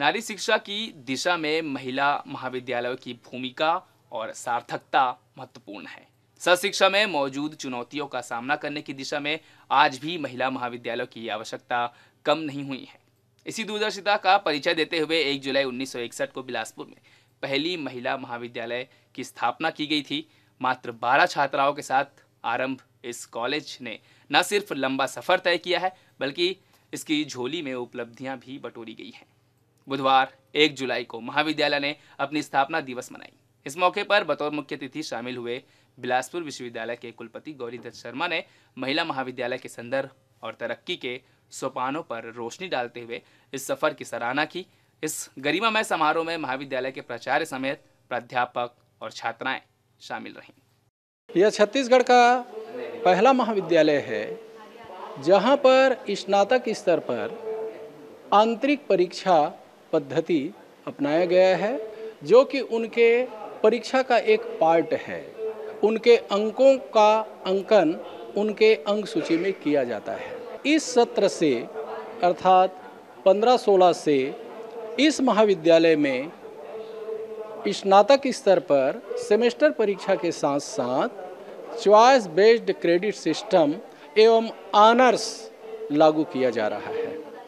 नारी शिक्षा की दिशा में महिला महाविद्यालयों की भूमिका और सार्थकता महत्वपूर्ण है। शिक्षा में मौजूद चुनौतियों का सामना करने की दिशा में आज भी महिला महाविद्यालयों की आवश्यकता कम नहीं हुई है। इसी दूरदर्शिता का परिचय देते हुए 1 जुलाई 1961 को बिलासपुर में पहली महिला महाविद्यालय की स्थापना की गई थी। मात्र 12 छात्राओं के साथ आरंभ इस कॉलेज ने न सिर्फ़ लंबा सफ़र तय किया है, बल्कि इसकी झोली में उपलब्धियाँ भी बटोरी गई हैं। बुधवार, एक जुलाई को महाविद्यालय ने अपनी स्थापना दिवस मनाई। इस मौके पर बतौर मुख्य अतिथि शामिल हुए बिलासपुर विश्वविद्यालय के कुलपति गौरीदत्त शर्मा ने महिला महाविद्यालय के संदर्भ और तरक्की के सोपानों पर रोशनी डालते हुए इस सफ़र की सराहना की। इस गरिमामय समारोह में महाविद्यालय के प्राचार्य समेत प्राध्यापक और छात्राएँ शामिल रहीं। यह छत्तीसगढ़ का पहला महाविद्यालय है, जहाँ पर स्नातक स्तर पर आंतरिक परीक्षा पद्धति अपनाया गया है, जो कि उनके परीक्षा का एक पार्ट है। उनके अंकों का अंकन उनके अंक सूची में किया जाता है। इस सत्र से, अर्थात 15-16 से, इस महाविद्यालय में स्नातक स्तर पर सेमेस्टर परीक्षा के साथ साथ चॉइस बेस्ड क्रेडिट सिस्टम एवं ऑनर्स लागू किया जा रहा है।